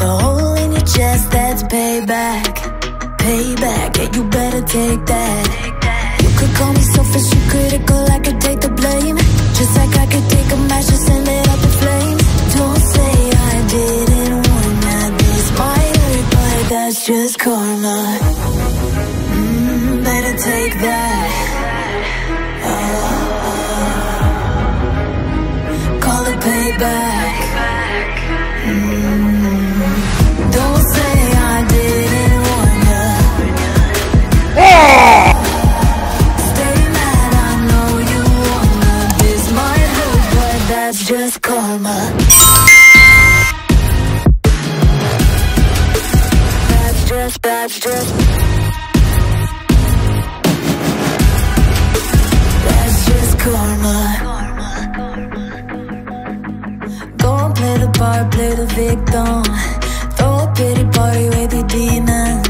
The hole in your chest, that's payback. Payback, yeah, you better take that. You could call me selfish, you critical, I could take the blame. Just like I could take a match and send it up in flames. Don't say I didn't warn that This might hurt, but that's just karma. Mm, better take that. Oh, oh. oh. Call it payback. That's just, that's just That's just karma Don't play the part, play the victim. Throw a pity party with your demons.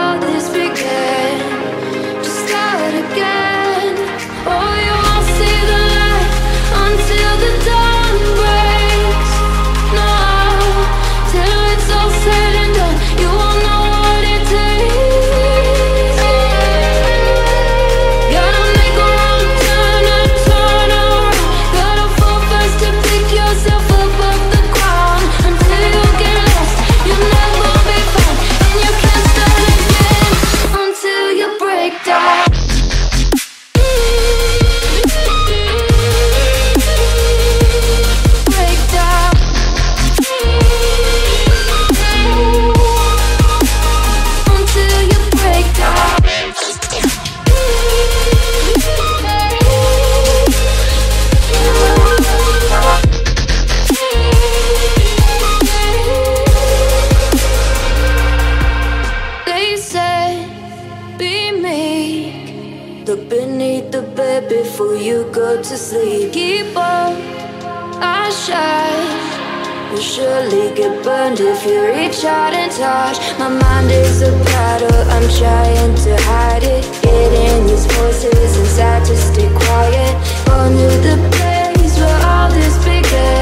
meek. Look beneath the bed before you go to sleep. Keep on, I shine. You'll surely get burned if you reach out and touch. My mind is a battle, I'm trying to hide it. Getting these voices inside to stay quiet. On to the place where all this began.